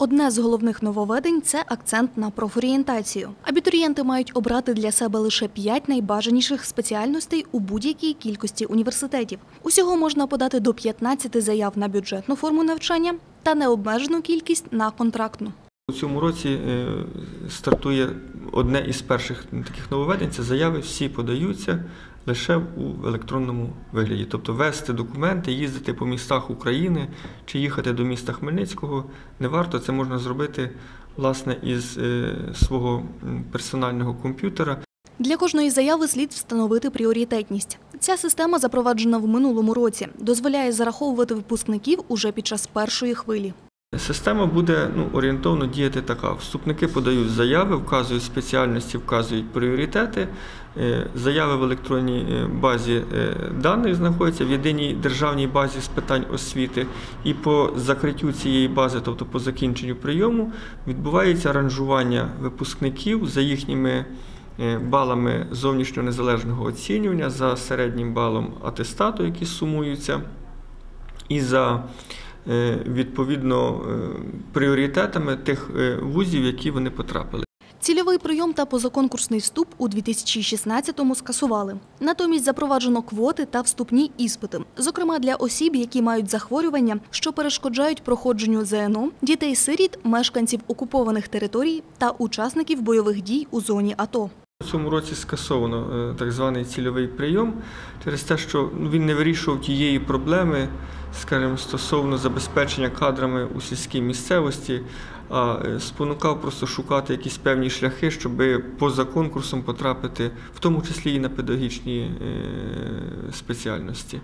Одне з головних нововведень – це акцент на профорієнтацію. Абітурієнти мають обрати для себе лише п'ять найбажаніших спеціальностей у будь-якій кількості університетів. Усього можна подати до 15 заяв на бюджетну форму навчання та необмежену кількість на контрактну. У цьому році е, стартує одне із перших таких нововведень. Це заяви всі подаються лише у електронному вигляді. Тобто вести документи, їздити по містах України чи їхати до міста Хмельницького не варто. Це можна зробити власне із е, свого персонального комп'ютера. Для кожної заяви слід встановити пріоритетність. Ця система запроваджена в минулому році, дозволяє зараховувати випускників уже під час першої хвилі. Система буде ну, орієнтовно діяти така. Вступники подають заяви, вказують спеціальності, вказують пріоритети. Е, Заяви в електронній е, базі е, даних знаходяться в єдиній державній базі з питань освіти. І по закриттю цієї бази, тобто по закінченню прийому, відбувається ранжування випускників за їхніми балами зовнішнього незалежного оцінювання, за середнім балом атестату, які сумуються, і за відповідно е, пріоритетами тих е, вузів, які вони потрапили. Цільовий прийом та позаконкурсний вступ у 2016-му скасували. Натомість запроваджено квоти та вступні іспити, зокрема для осіб, які мають захворювання, що перешкоджають проходженню ЗНО, дітей-сиріт, мешканців окупованих територій та учасників бойових дій у зоні АТО. У цьому році скасовано е, так званий цільовий прийом через те, що він не вирішував тієї проблеми, скажімо, стосовно забезпечення кадрами у сільській місцевості, а е, спонукав просто шукати якісь певні шляхи, щоб поза конкурсом потрапити, в тому числі і на педагогічні е, спеціальності.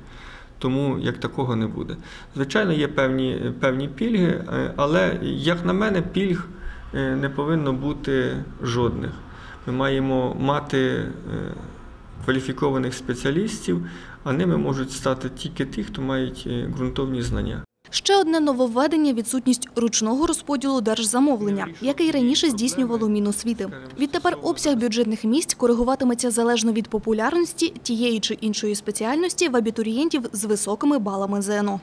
Тому як такого не буде. Звичайно, є певні, певні пільги, але, як на мене, пільг не повинно бути жодних. Ми маємо мати е, кваліфікованих спеціалістів, а ними можуть стати тільки ті, хто мають е, ґрунтовні знання. Ще одне нововведення – відсутність ручного розподілу держзамовлення, який раніше здійснювало Міносвіти. Відтепер обсяг бюджетних місць коригуватиметься залежно від популярності тієї чи іншої спеціальності в абітурієнтів з високими балами ЗНО.